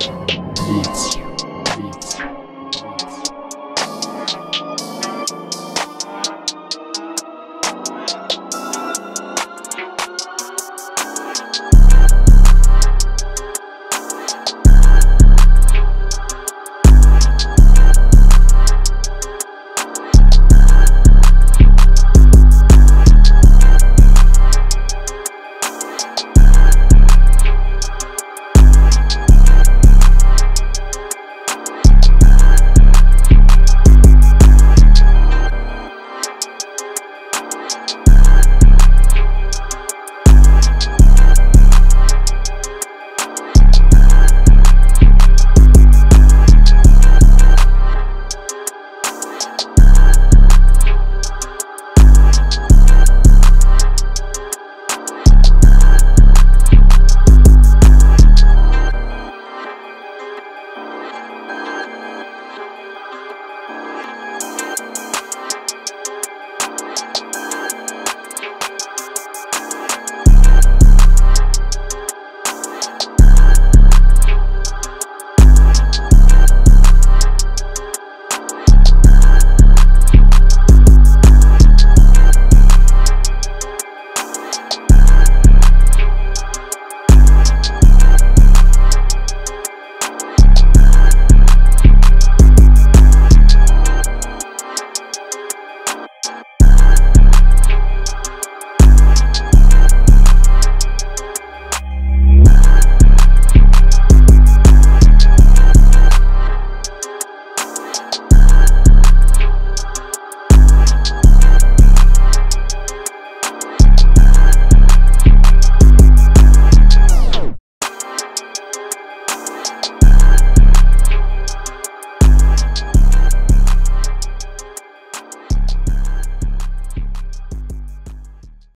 It's you.